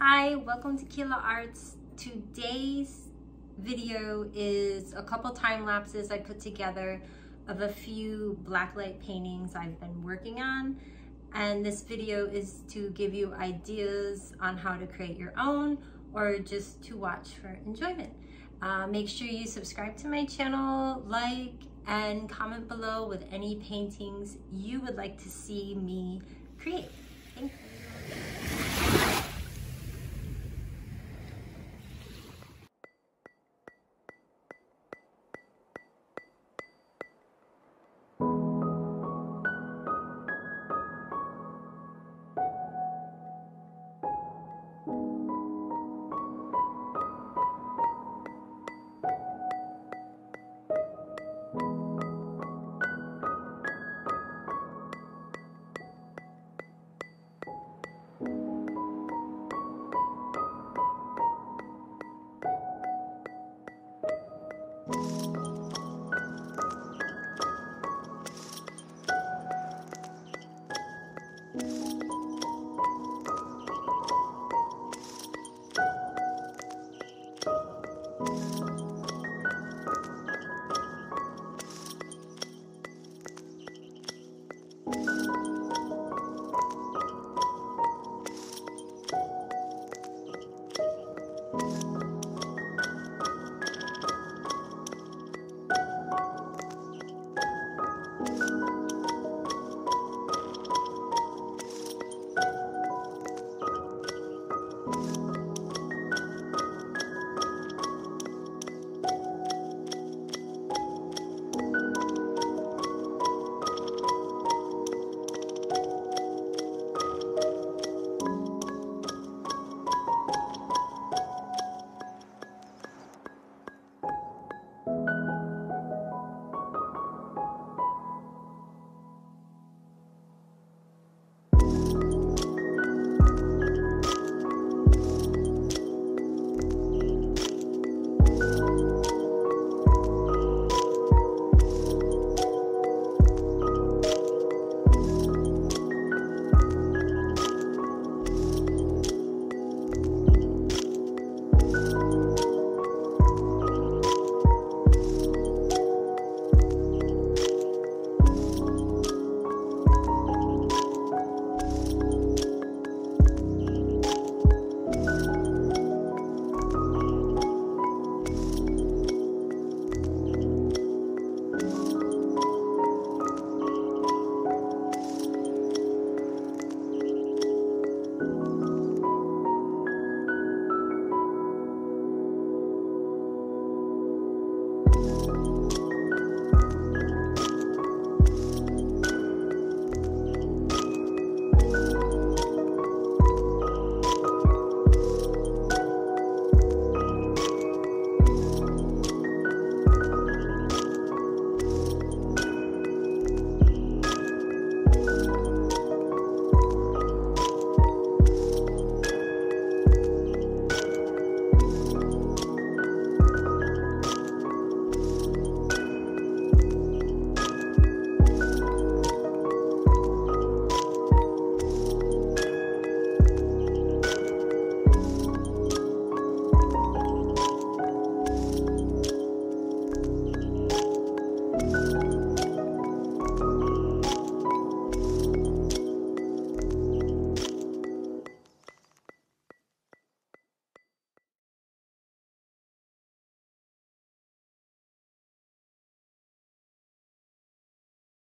Hi, welcome to Kila Arts. Today's video is a couple time lapses I put together of a few blacklight paintings I've been working on. And this video is to give you ideas on how to create your own or just to watch for enjoyment. Uh, make sure you subscribe to my channel, like, and comment below with any paintings you would like to see me create. Thank you.